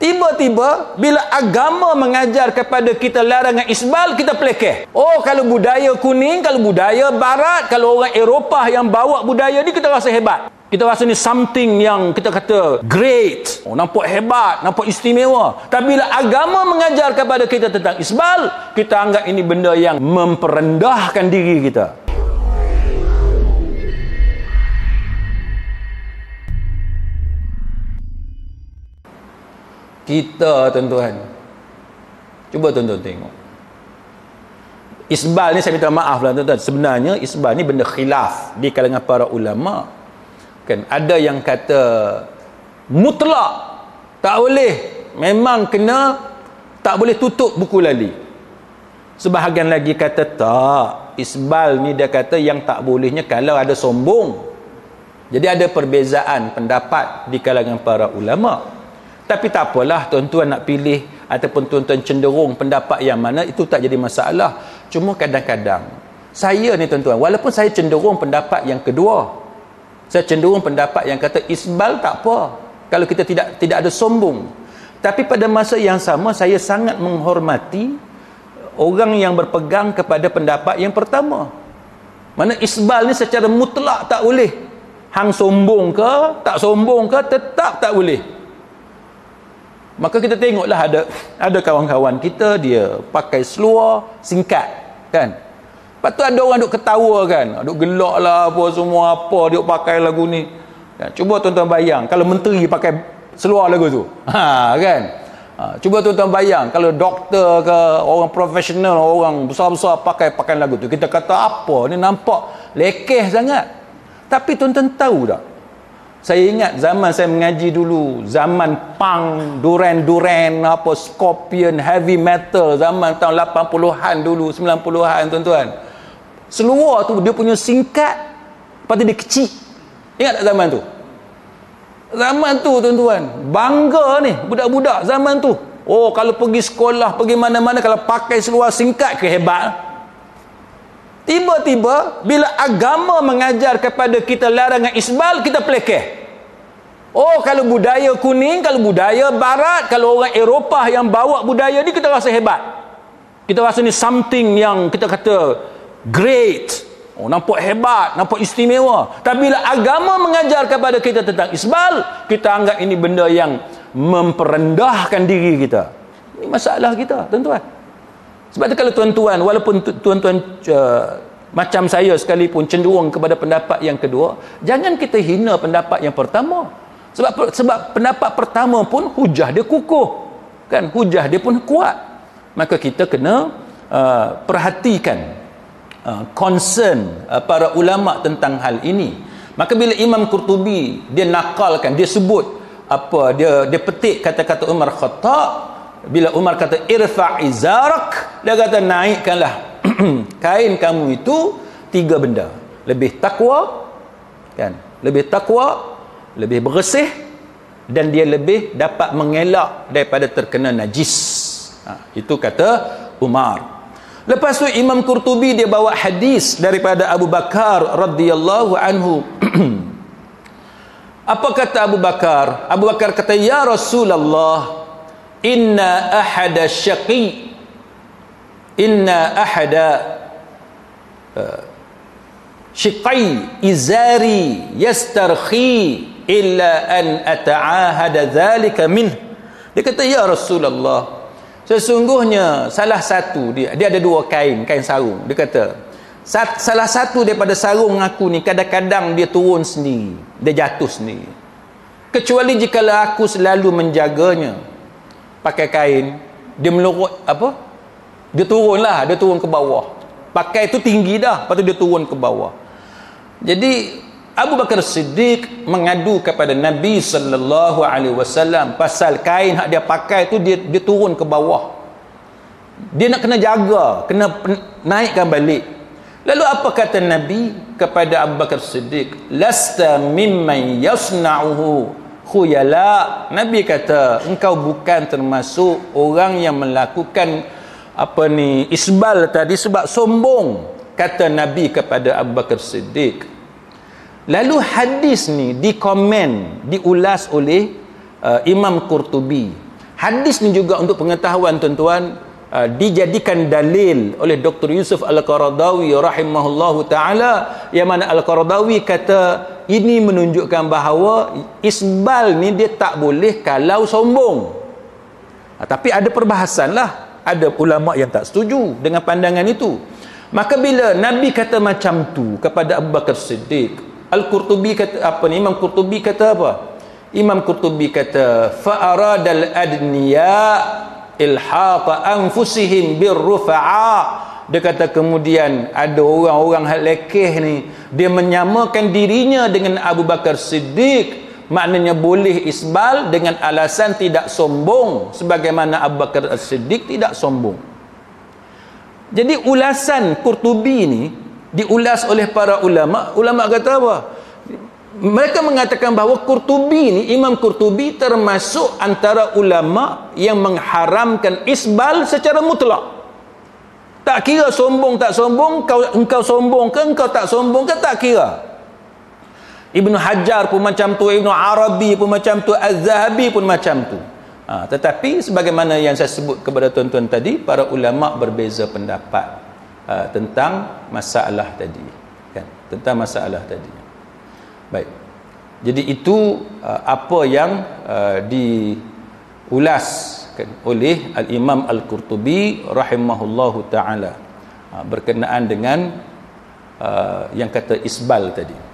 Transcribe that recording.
Tiba-tiba bila agama mengajar kepada kita larangan isbal, kita pelekeh. Oh, kalau budaya kuning, kalau budaya barat, kalau orang Eropah yang bawa budaya ni kita rasa hebat. Kita rasa ni something yang kita kata great. Oh, nampak hebat, nampak istimewa. Tapi bila agama mengajar kepada kita tentang isbal, kita anggap ini benda yang memperendahkan diri kita. Kita tuan-tuan. Cuba tuan-tuan tengok. Isbal ni saya minta maaf lah tuan-tuan. Sebenarnya isbal ni benda khilaf di kalangan para ulama. Kan? Ada yang kata mutlak tak boleh memang kena tak boleh tutup buku lali. Sebahagian lagi kata tak isbal ni dia kata yang tak bolehnya kalau ada sombong. Jadi ada perbezaan pendapat di kalangan para ulama' Tapi tak apalah tuan-tuan nak pilih ataupun tuan-tuan cenderung pendapat yang mana itu tak jadi masalah. Cuma kadang-kadang saya ni tuan-tuan walaupun saya cenderung pendapat yang kedua. Saya cenderung pendapat yang kata isbal tak apa kalau kita tidak tidak ada sombong. Tapi pada masa yang sama saya sangat menghormati orang yang berpegang kepada pendapat yang pertama. Mana isbal ni secara mutlak tak boleh. Hang sombong ke, tak sombong ke, tetap tak boleh maka kita tengoklah ada ada kawan-kawan kita dia pakai seluar singkat kan? Lepas tu ada orang duk ketawa kan? Duk gelak lah apa semua apa dia pakai lagu ni. Kan? cuba tuan-tuan bayang kalau menteri pakai seluar lagu tu. Ha kan? Ha, cuba tuan-tuan bayang kalau doktor ke orang profesional orang besar-besar pakai pakaian lagu tu kita kata apa ni nampak lekeh sangat. Tapi tuan-tuan tahu tak saya ingat zaman saya mengaji dulu, zaman punk, duren-duren, apa scorpion, heavy metal, zaman tahun 80-an dulu, 90-an tuan-tuan. Seluar tu dia punya singkat, lepas tu dia kecil. Ingat tak zaman tu? Zaman tu tuan-tuan, bangga ni budak-budak zaman tu. Oh kalau pergi sekolah, pergi mana-mana kalau pakai seluar singkat ke hebat. Tiba-tiba bila agama mengajar kepada kita larangan isbal, kita pelekeh. Oh, kalau budaya kuning, kalau budaya barat, kalau orang Eropah yang bawa budaya ni kita rasa hebat. Kita rasa ni something yang kita kata great. Oh, nampak hebat, nampak istimewa. Tapi bila agama mengajar kepada kita tentang isbal, kita anggap ini benda yang memperendahkan diri kita. Ini masalah kita, tuan-tuan. Sebab tu kalau tuan-tuan walaupun tuan-tuan uh, macam saya sekalipun cenderung kepada pendapat yang kedua, jangan kita hina pendapat yang pertama. Sebab sebab pendapat pertama pun hujah dia kukuh. Kan? Hujah dia pun kuat. Maka kita kena uh, perhatikan uh, concern uh, para ulama tentang hal ini. Maka bila Imam Qurtubi dia nakalkan, dia sebut apa dia dia petik kata-kata Umar Khattab bila Umar kata irfa izarak dia kata naikkanlah kain kamu itu tiga benda. Lebih takwa kan? Lebih takwa lebih bersih dan dia lebih dapat mengelak daripada terkena najis. Ha, itu kata Umar. Lepas tu Imam Qurtubi dia bawa hadis daripada Abu Bakar radhiyallahu anhu. Apa kata Abu Bakar? Abu Bakar kata ya Rasulullah inna ahada syaqi. Inna ahada uh, syiqai izari yastarkhi illa an ata'ahada dhalika min dia kata ya Rasulullah sesungguhnya salah satu dia dia ada dua kain kain sarung. Dia kata salah satu daripada sarung aku ni kadang-kadang dia turun sendiri dia jatuh sendiri. Kecuali jika aku selalu menjaganya pakai kain dia melorot apa? Dia turun lah dia turun ke bawah. Pakai tu tinggi dah lepas tu dia turun ke bawah. Jadi Abu Bakar Siddiq mengadu kepada Nabi sallallahu alaihi wasallam pasal kain hak dia pakai tu dia dia turun ke bawah. Dia nak kena jaga kena naikkan balik. Lalu apa kata Nabi kepada Abu Bakar Siddiq? Lasta mimman yasna'uhu khuyala Nabi kata engkau bukan termasuk orang yang melakukan apa ni isbal tadi sebab sombong kata Nabi kepada Abu Bakar Siddiq lalu hadis ni dikomen diulas oleh uh, Imam Qurtubi hadis ni juga untuk pengetahuan tuan-tuan uh, dijadikan dalil oleh Dr. Yusuf Al-Qaradawi rahimahullahu taala yang mana Al-Qaradawi kata ini menunjukkan bahawa isbal ni dia tak boleh kalau sombong. Ha, tapi ada perbahasan lah. Ada ulama yang tak setuju dengan pandangan itu. Maka bila Nabi kata macam tu kepada Abu Bakar Siddiq Al-Qurtubi kata apa ni Imam Qurtubi kata apa? Imam Qurtubi kata fa'aradal adniya ilhata anfusihim birrufa'a dia kata kemudian ada orang-orang hal lekeh ni dia menyamakan dirinya dengan Abu Bakar Siddiq. Maknanya boleh isbal dengan alasan tidak sombong sebagaimana Abu Bakar Siddiq tidak sombong. Jadi ulasan Qurtubi ni diulas oleh para ulama ulama kata apa? Mereka mengatakan bahawa Qurtubi ni Imam Qurtubi termasuk antara ulama yang mengharamkan isbal secara mutlak tak kira sombong tak sombong, kau engkau sombong ke engkau tak sombong ke tak kira. Ibnu Hajar pun macam tu, Ibnu Arabi pun macam tu, Az-Zahabi pun macam tu. Ha, tetapi sebagaimana yang saya sebut kepada tuan-tuan tadi, para ulama berbeza pendapat uh, tentang masalah tadi. Kan? Tentang masalah tadi. Baik. Jadi itu uh, apa yang uh, diulas oleh al-Imam Al-Qurtubi rahimahullahu taala. Ha, berkenaan dengan uh, yang kata isbal tadi